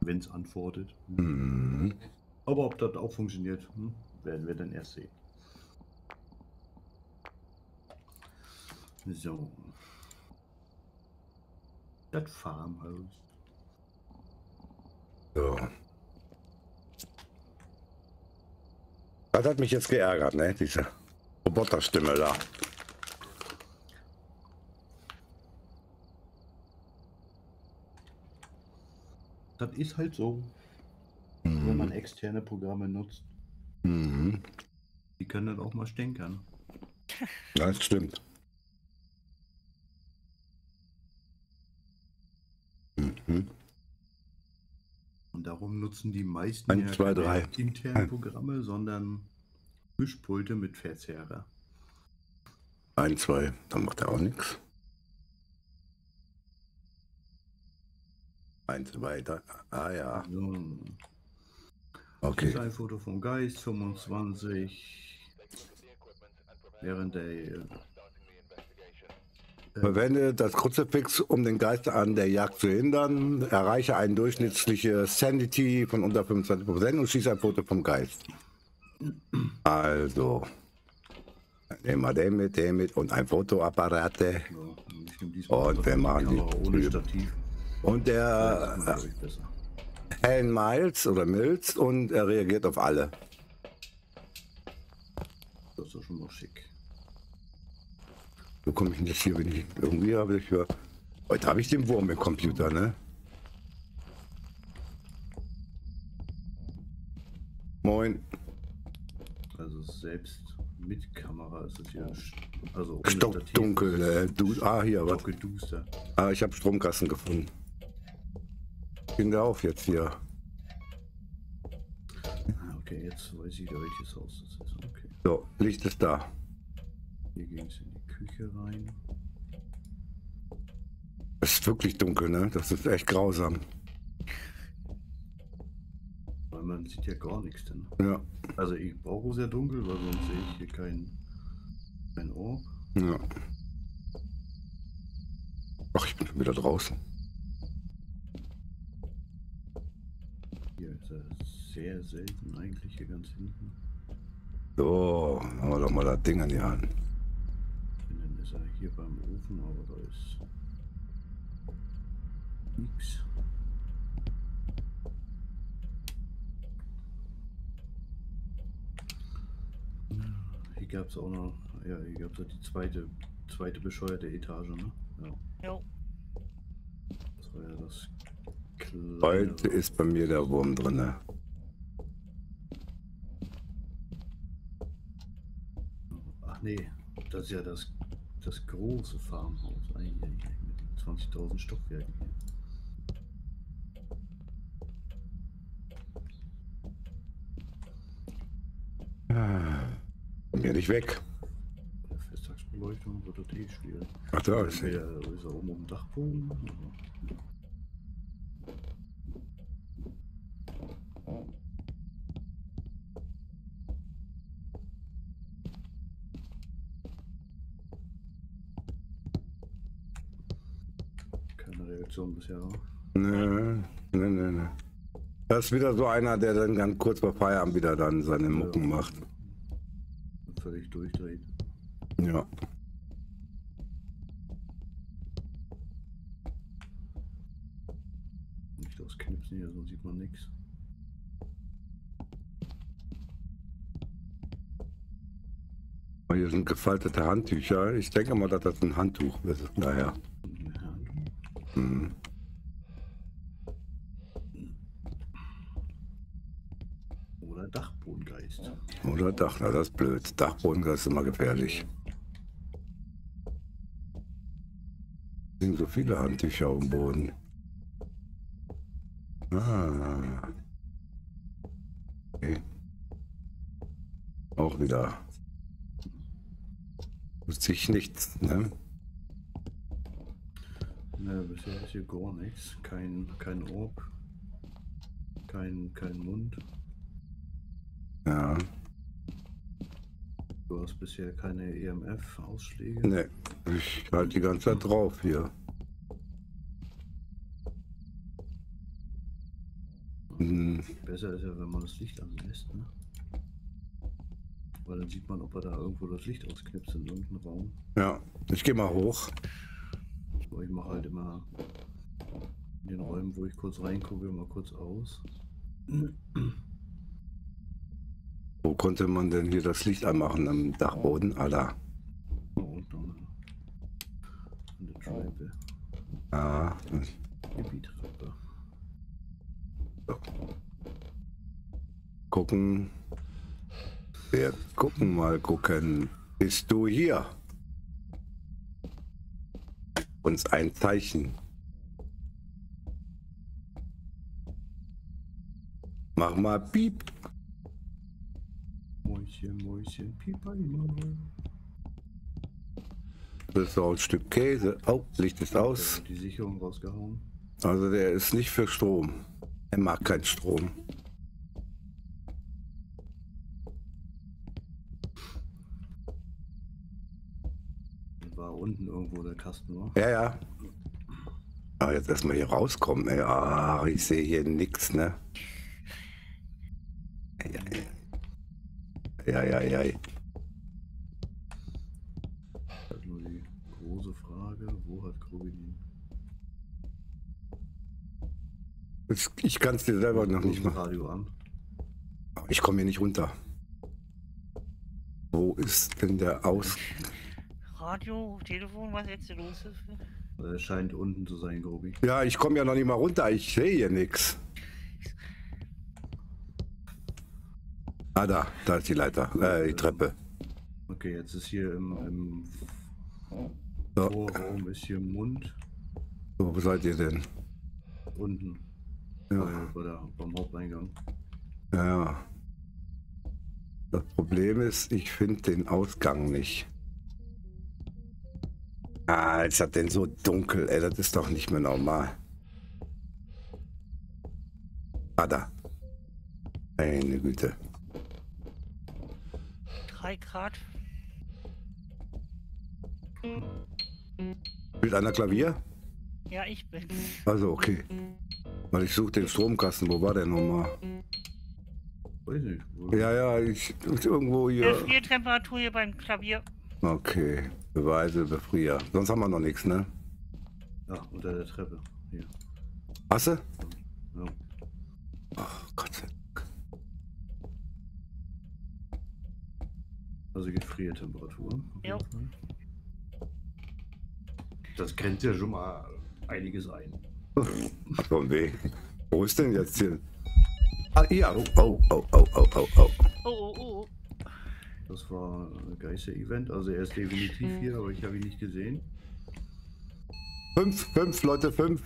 wenn es antwortet. Mhm. Aber ob das auch funktioniert, hm, werden wir dann erst sehen. So. Das Farmhaus. So. Das hat mich jetzt geärgert, ne? Diese Roboterstimme da. Das ist halt so, wenn man externe Programme nutzt. Mhm. Die können dann auch mal stänkern. Das stimmt. Mhm. Und darum nutzen die meisten Eins, zwei, keine drei. internen Ein. Programme, sondern Mischpulte mit Verzerrer. Ein, zwei, dann macht er auch nichts. Eins, zwei, drei. Ah ja, So. Okay. Ist ein Foto vom Geist 25. Während der äh, Verwende das Kruzifix, um den Geist an der Jagd zu hindern. Erreiche eine durchschnittliche Sanity von unter 25% und schieße ein Foto vom Geist. Also, nehmen wir den mit, den mit und ein Fotoapparate. diesmal Und wir machen die. Und der Helen Miles oder Mills und er reagiert auf alle. Das ist doch schon mal schick. Wo komme ich denn jetzt hier, wenn ich irgendwie habe ich ja. Heute habe ich den Wurm im Computer, ne? Moin. Also selbst mit Kamera ist es ja sch- also Stockdunkel. Äh, du, ah, hier, was? Ah, ich habe Stromkasten gefunden. Ging der auf jetzt hier. Ah, Okay, jetzt weiß ich wieder welches Haus das ist. Okay. So, Licht ist da. Hier ging es in die Küche rein. Es ist wirklich dunkel, ne? Das ist echt grausam. Weil man sieht ja gar nichts dann. Ja, Also ich brauche sehr dunkel, weil sonst sehe ich hier kein, kein Orb. ja. Ach, ich bin schon wieder draußen. Hier ist er sehr selten eigentlich hier ganz hinten. So, haben wir doch mal das Ding an die Hand. Und dann ist er hier beim Ofen, aber da ist nix. Hier gab es auch noch, ja, hier gab es die zweite, zweite bescheuerte Etage, ne? Ja, Jo, das war ja das kleine. Heute ist bei mir der Wurm drin. Ach nee, das ist ja das, das große Farmhaus. Mit den 20.000 Stockwerken hier. Komm hier nicht weg. Festtagsbeleuchtung wird das eh schwierig. Ach, da ist er. ist er oben am Dachboden. oder- Reaktion bisher. Nö, nö, nö, nö. Das ist wieder so einer, der dann ganz kurz vor Feierabend wieder dann seine Mucken macht. Völlig durchdreht. Ja. Nicht ausknipsen hier, sonst sieht man nichts. Hier sind gefaltete Handtücher. Ich denke mal, dass das ein Handtuch ist. Naja. Hm. Oder Dachbodengeist. Oder Dach, na, das ist blöd. Dachboden das ist immer gefährlich. Sind so viele Handtücher auf dem Boden. Ah. Okay. Auch wieder. Tut sich nichts, ne? Ist hier gar nichts. Kein, kein Orb. Kein, kein Mund. Ja, Du hast bisher keine EMF-Ausschläge. ne. Ich halte die ganze Zeit drauf hier. Hm, Besser ist ja, wenn man das Licht anlässt, ne? Weil dann sieht man, ob er da irgendwo das Licht ausknipst in irgendeinem Raum. ja, ich gehe mal hoch. Aber ich mache halt immer in den Räumen, wo ich kurz reingucke, mal kurz aus. *clears throat* Wo konnte man denn hier das Licht anmachen? Am Dachboden? Ah, da. Und dann an der Treppe. Ja, Gebietreppe. gucken. Wir gucken mal, gucken. Bist du hier? Uns ein Zeichen. Mach mal Piep. Mäuschen, Mäuschen, Pieper, Das ist so ein Stück Käse. Oh, Licht ist aus. Die Sicherung rausgehauen. Also der ist nicht für Strom. Er mag keinen Strom. Und war unten irgendwo der Kasten, war. Ja, ja. Aber jetzt erstmal hier rauskommen. Ey. Ah, ich sehe hier nichts, ne? Ja, ja, ja. ja. Nur die große Frage, wo hat Krobi den Das- Ich kann es dir selber noch nicht machen. Radio an? Ich komme hier nicht runter. Wo ist denn der Aus... Radio, Telefon, was jetzt hier los ist? Er scheint unten zu sein, Grobi. Ja, ich komme ja noch nicht mal runter. Ich sehe hier nichts. Ah, da. Da ist die Leiter. Äh, die Treppe. Okay, jetzt ist hier im, im So, Vorraum ist hier Mund so, wo seid ihr denn? unten Ja. bei, bei der, beim Haupteingang. Ja. Das Problem ist, ich finde den Ausgang nicht. Ah, jetzt hat den so dunkel, ey, das ist doch nicht mehr normal. Ah, da. Meine Güte. 3 Grad. Spielt einer Klavier? Ja, ich bin. Also, okay. Weil ich suche den Stromkasten. Wo war der nochmal? Weiß nicht. Ja, ja, ich irgendwo hier. Gefriertemperatur hier beim Klavier. Okay. Beweise, Befrier. Sonst haben wir noch nichts, ne? Ja, unter der Treppe. Hier. Hast du? Ja. Ach, Gott sei Dank. Also Gefriertemperatur. Fall. Das grenzt ja schon mal einiges ein. Ach, von weh. Wo ist denn jetzt hier? Ah, hier. Oh, oh, oh, oh, oh, oh, oh. Oh, oh, oh. Das war ein Geister-Event. Also er ist definitiv hier, aber ich habe ihn nicht gesehen. Fünf, fünf, Leute, fünf.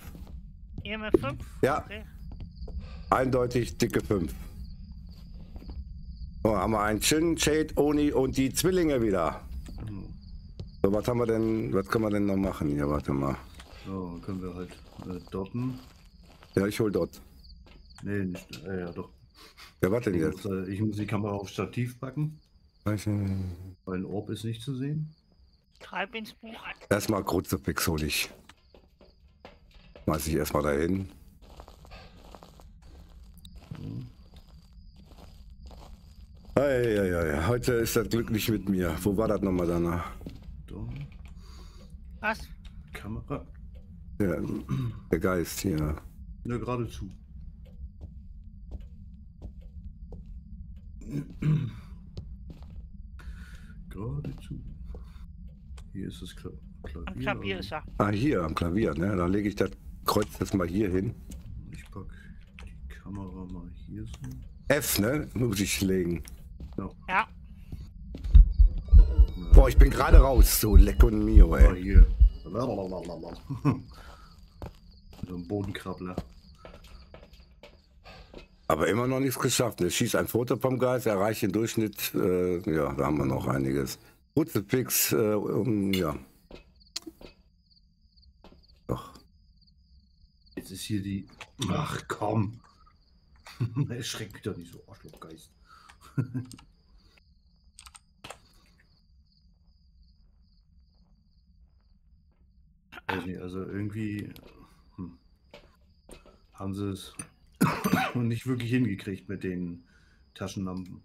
EMF 5? Ja. Okay. Eindeutig dicke fünf. So, haben wir einen Shin, Shade, Oni und die Zwillinge wieder. Oh. So, was haben wir denn, was können wir denn noch machen hier? Warte mal. So, dann können wir halt äh, dotten. Ja, ich hol dort. Nee, nicht. Äh, ja, doch. Ja, was denn Ich jetzt? muss, äh, ich muss die Kamera auf Stativ packen, Weiß ein Orb ist nicht zu sehen. Schreib ins Buch. Erstmal Kruzifix hol ich. Schmeiß ich erstmal dahin. Ei, ei, ei, heute ist das Glück nicht mit mir. Wo war das nochmal danach? Da, Was? Kamera. Der, der Geist hier. Ne, geradezu. Geradezu. Hier ist das Kla Klavier. Ist er. Ah, hier am Klavier, ne? Dann lege ich das Kreuz das mal hier hin. Ich pack die Kamera mal hier so. F, ne? Muss ich legen. Ja. Ja. Boah, ich bin gerade raus. So leck und mio, ey. hier. Lalalala. *laughs* so ein Bodenkrabbler. Aber immer noch nichts geschafft. Er schießt ein Foto vom Geist, erreicht den Durchschnitt. Äh, ja, da haben wir noch einiges. Kruzifix, äh, um, ja. Doch. Jetzt ist hier die. Ach komm. *laughs* Erschreckt mich doch nicht so, Arschlochgeist. *laughs* Weiß nicht, also irgendwie hm, haben sie es *coughs* nicht wirklich hingekriegt mit den Taschenlampen.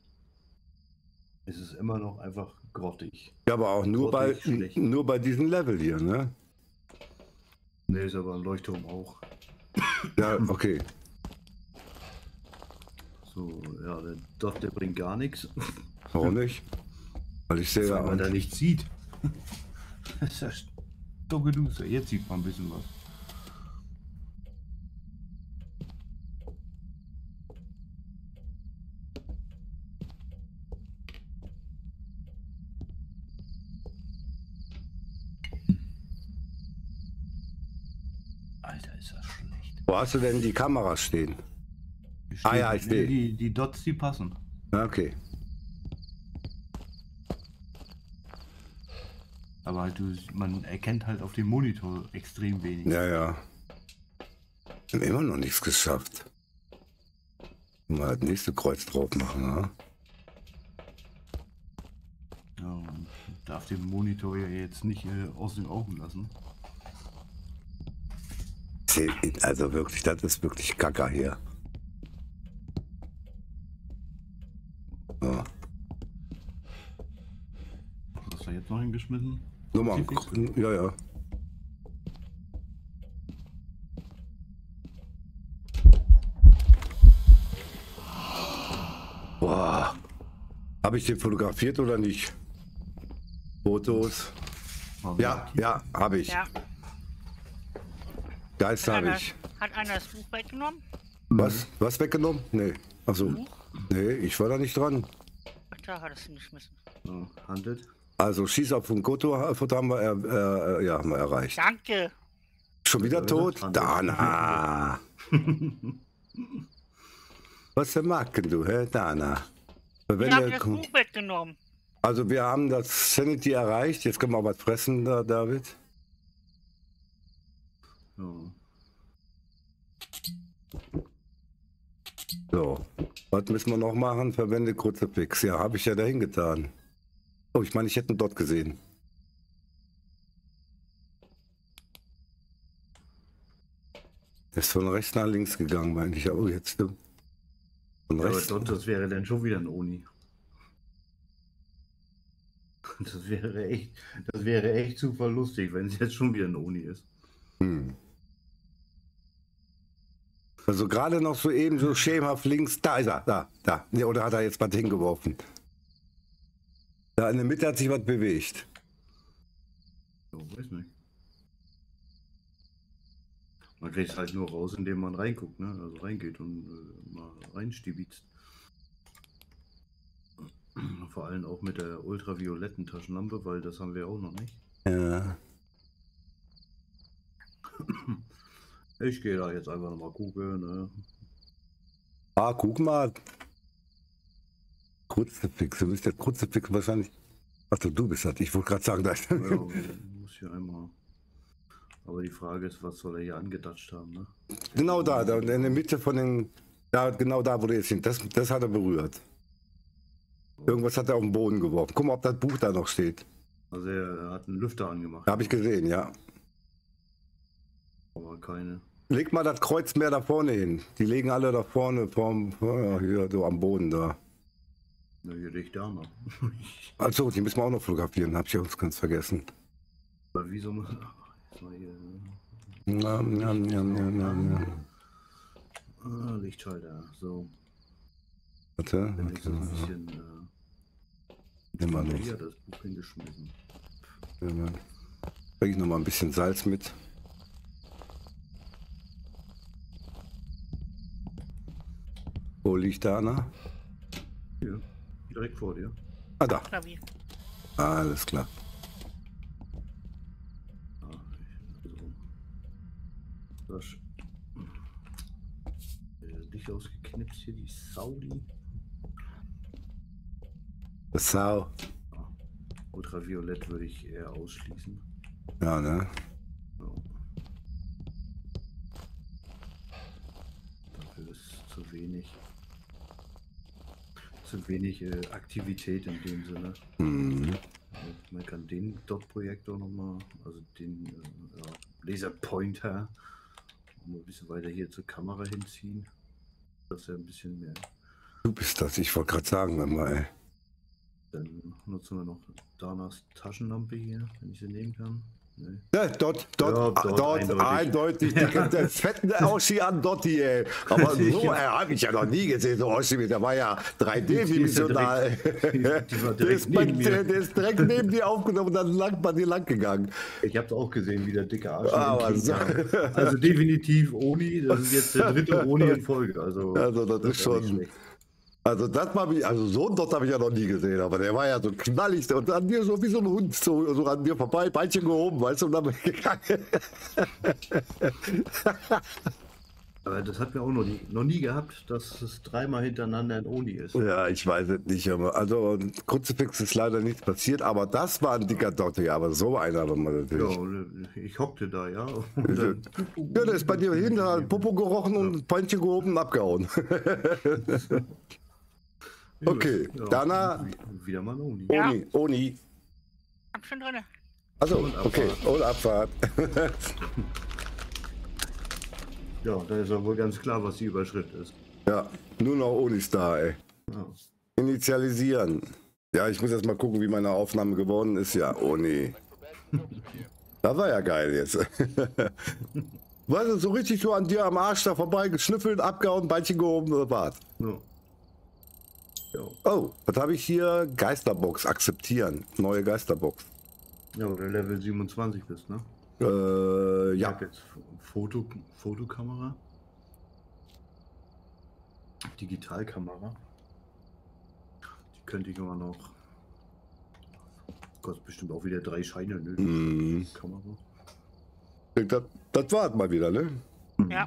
Es ist immer noch einfach grottig. Ja, aber auch nur bei, schlecht. nur bei diesem Level hier, ne? Ne, ist aber ein Leuchtturm auch. Ja, okay. So, ja, der Dot, der bringt gar nichts. Warum nicht? Weil ich sehe Weil man da nichts sieht. *laughs* das ist ja dunkelduster. Jetzt sieht man ein bisschen was. Alter, ist das schlecht. Wo hast du denn die Kameras stehen? Ah ja, ich sehe. Die, die Dots, die passen. Okay. Aber halt, du, man erkennt halt auf dem Monitor extrem wenig. Ja, ja. Wir haben immer noch nichts geschafft. Mal das nächste Kreuz drauf machen, ne? Ja, darf den Monitor ja jetzt nicht äh, aus den Augen lassen. Zählt- Also wirklich, das ist wirklich Kacker hier. So. Was hast du jetzt noch hingeschmissen? Nur mal, Kruzifix? ja, ja. Boah. Habe ich den fotografiert oder nicht? Fotos. Ja, ja, habe ich. Ja. Geist Hat habe ich. hat einer das Buch weggenommen? Was? Was weggenommen? Nee. Achso. Nee, ich war da nicht dran. Ach, da hat es hingeschmissen. Ja, handelt. Also Schieß auf ein Foto-Foto haben wir, äh, äh, ja, haben wir erreicht. Danke. Schon wieder tot? Dana. *laughs* Was für Marken du, hä? Dana. Ich habe das Buch weggenommen. also wir haben das Sanity erreicht. Jetzt können wir auch was fressen, da, David. So. Was müssen wir noch machen? Verwende kurze Fix. Ja, habe ich ja dahin getan. Oh, ich meine, ich hätte ihn dort gesehen. Er ist von rechts nach links gegangen, meine ich. Oh, jetzt. du. Von Aber rechts. dort, das wäre dann schon wieder ein Oni. Das wäre echt, das wäre echt super lustig, wenn es jetzt schon wieder ein Oni ist. Hm. Also gerade noch so eben so schemenhaft links, da ist er, da, da. Ja, Oder hat er jetzt was hingeworfen? Da in der Mitte hat sich was bewegt. So, weiß nicht. Man kriegt es halt nur raus, indem man reinguckt, ne? Also reingeht und äh, mal reinstibitzt. *clears throat* Vor allem auch mit der ultravioletten Taschenlampe, weil das haben wir auch noch nicht. Ja. *clears throat* Ich gehe da jetzt einfach nochmal gucken, ne? Ah, guck mal. Kruzifix, du bist der Kruzifix wahrscheinlich. Achso, du bist das. Ich wollte gerade sagen, da ist. Ja, muss hier einmal. Aber die Frage ist, was soll er hier angedatscht haben, ne? genau da, da, in der Mitte von den. Ja, genau da, wo du jetzt hin. Das, das hat er berührt. Irgendwas hat er auf den Boden geworfen. Guck mal, ob das Buch da noch steht. Also er, er hat einen Lüfter angemacht, Habe ich gesehen, ja. aber keine. Leg mal das Kreuz mehr da vorne hin. Die legen alle da vorne vorm, ja, hier so am Boden da. Na, hier liegt da noch. *laughs* Achso, die müssen wir auch noch fotografieren, hab ich uns ganz vergessen. Aber wieso muss. Jetzt mal hier? Ja, ja, ja, ja, ja, ja. Ah, Lichtschalter. So, Warte, ich so ein warte. bisschen. Äh, Nimm mal hier los. das Buch hingeschmissen. Ja, Bring ich noch mal ein bisschen Salz mit. Wo liegt da, Anna? Hier, direkt vor dir. Ah, da. Klavier. Alles klar. Ah, ich, so. Das. Äh, Licht ausgeknipst hier, die Saudi. Sau. Ah, Ultraviolett würde ich eher ausschließen. Ja, ne? So. Dafür ist zu wenig. Zu wenig äh, Aktivität in dem Sinne. Mhm. Man kann den Dot-Projektor nochmal, also den äh, ja, Laserpointer, noch ein bisschen weiter hier zur Kamera hinziehen. Dass er ein bisschen mehr. Du bist das, ich wollte gerade sagen, wenn mal. Dann nutzen wir noch Danas Taschenlampe hier, wenn ich sie nehmen kann. Ja, dort, dort, Ja, dort, dort, eindeutig. eindeutig. Der fetten Oschi an Dotti, ey. Aber *laughs* so Ja. äh, habe ich ja noch nie gesehen, so Oschi, der war ja 3D-dimensional. Die war *laughs* Der ist, der, ist direkt neben dir aufgenommen und dann lang bei dir lang gegangen. Ich habe auch gesehen, wie der dicke Arsch. Entgegen so-. Also definitiv Oni, das ist jetzt der dritte *laughs* Oni in Folge. Also, Also das ist ja nicht schon-. Also das war wie, also so einen Dot habe ich ja noch nie gesehen, aber der war ja so knallig und an dir so wie so ein Hund, so, so an dir vorbei, Beinchen gehoben, weißt du, und dann gegangen. *laughs* Aber das hat mir auch noch nie, noch nie gehabt, dass es dreimal hintereinander ein Oni ist. Ja, ich weiß es nicht, aber also Kruzifix ist leider nichts passiert, aber das war ein dicker Dot, ja, aber so einer war man Ja, natürlich. und ich hockte da, ja. *laughs* Dann, Ja, der ist bei dir hinter hat Popo gerochen und Beinchen gehoben und abgehauen. *laughs* Okay, Dana- wie- Wieder mal ein Oni. Ja. Oni, Oni. Hab schon drinne. Also, Und okay, und Abfahrt. *laughs* Ja, da ist ja wohl ganz klar, was die Überschrift ist. ja, nur noch Onis da, ey. Ja. Initialisieren. Ja, ich muss erst mal gucken, wie meine Aufnahme geworden ist. Ja, oh nee. *laughs* Das war ja geil jetzt. *laughs* Weißt du, so richtig so an dir am Arsch da vorbei geschnüffelt, abgehauen, Beinchen gehoben, das war's. Ja. Oh, was habe ich hier? Geisterbox akzeptieren. Neue Geisterbox. ja, wo du Level 27 bist, ne? Äh, Ich ja. habe jetzt Foto, Fotokamera. Digitalkamera. Die könnte ich immer noch. Kostet bestimmt auch wieder drei Scheine, ne? Mm, Kamera. das, das war's mal wieder, ne? Ja.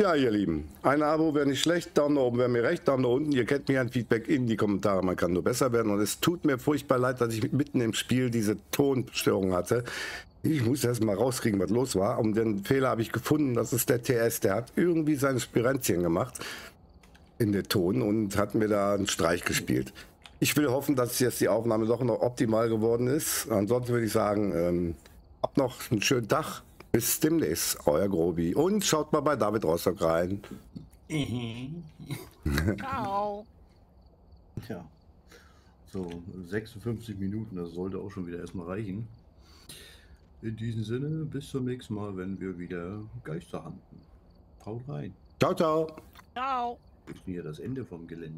Ja, ihr Lieben, ein Abo wäre nicht schlecht, Daumen nach oben wäre mir recht, Daumen nach unten. Ihr kennt mir ein Feedback in die Kommentare, man kann nur besser werden. Und es tut mir furchtbar leid, dass ich mitten im Spiel diese Tonstörung hatte. Ich muss erst mal rauskriegen, was los war. Und den Fehler habe ich gefunden, das ist der TS, der hat irgendwie seine Spirenzchen gemacht in der Ton und hat mir da einen Streich gespielt. Ich will hoffen, dass jetzt die Aufnahme doch noch optimal geworden ist. Ansonsten würde ich sagen, ähm, habt noch einen schönen Tag. Bis demnächst, euer Grobi. Und schaut mal bei David Rostock rein. *laughs* Ciao. Ja. So, 56 Minuten, das sollte auch schon wieder erstmal reichen. In diesem Sinne, bis zum nächsten Mal, wenn wir wieder Geister handeln. Haut rein. Ciao, ciao. Ciao. Wir sind ja das Ende vom Gelände.